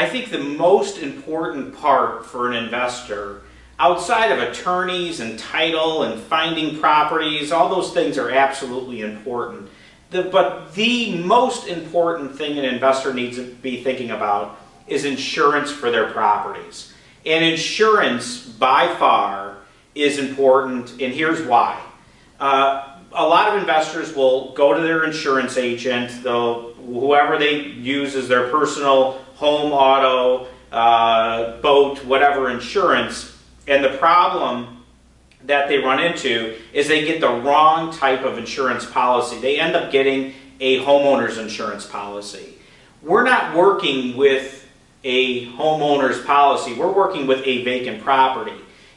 I think the most important part for an investor, outside of attorneys and title and finding properties, all those things are absolutely important. The, but the most important thing an investor needs to be thinking about is insurance for their properties. And insurance, by far, is important, and here's why. Uh, a lot of investors will go to their insurance agent, they'll, whoever they use as their personal home, auto, uh, boat, whatever insurance, and the problem that they run into is they get the wrong type of insurance policy. They end up getting a homeowner's insurance policy. We're not working with a homeowner's policy, we're working with a vacant property.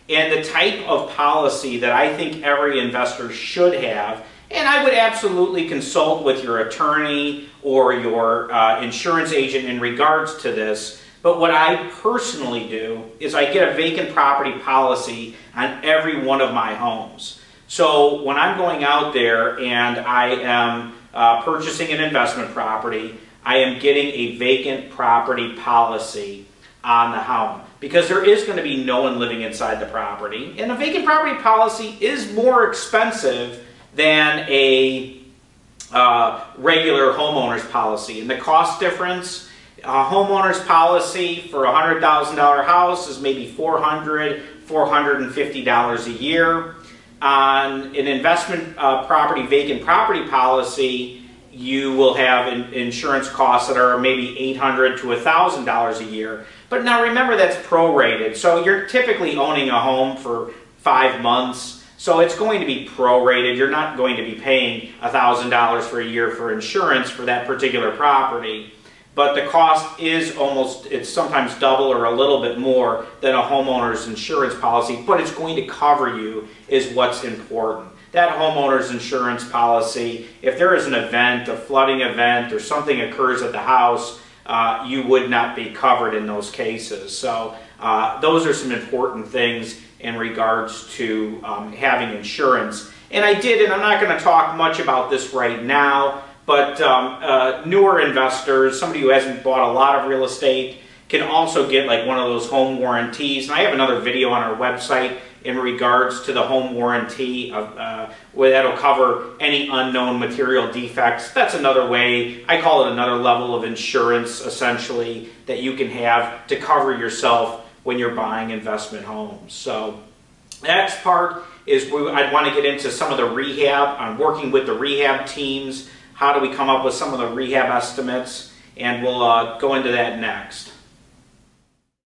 And the type of policy that I think every investor should have, and I would absolutely consult with your attorney or your uh, insurance agent in regards to this, but what I personally do is I get a vacant property policy on every one of my homes. So when I'm going out there and I am uh, purchasing an investment property, I am getting a vacant property policy on the home because there is going to be no one living inside the property. And a vacant property policy is more expensive than a uh, regular homeowner's policy. And the cost difference, a homeowner's policy for a $100,000 house is maybe $400, $450 a year. On an investment uh, property, vacant property policy, you will have in insurance costs that are maybe $800 to $1,000 a year. But now remember that's prorated. So you're typically owning a home for five months. So it's going to be prorated. You're not going to be paying $1,000 for a year for insurance for that particular property. But the cost is almost, it's sometimes double or a little bit more than a homeowner's insurance policy, but it's going to cover you is what's important that homeowner's insurance policy, if there is an event, a flooding event, or something occurs at the house, uh, you would not be covered in those cases. So uh, those are some important things in regards to um, having insurance. And I did, and I'm not going to talk much about this right now, but um, uh, newer investors, somebody who hasn't bought a lot of real estate, can also get like one of those home warranties. And I have another video on our website in regards to the home warranty of, uh, where that'll cover any unknown material defects. That's another way, I call it another level of insurance essentially that you can have to cover yourself when you're buying investment homes. So next part is we, I'd want to get into some of the rehab. I'm working with the rehab teams. How do we come up with some of the rehab estimates? And we'll uh, go into that next.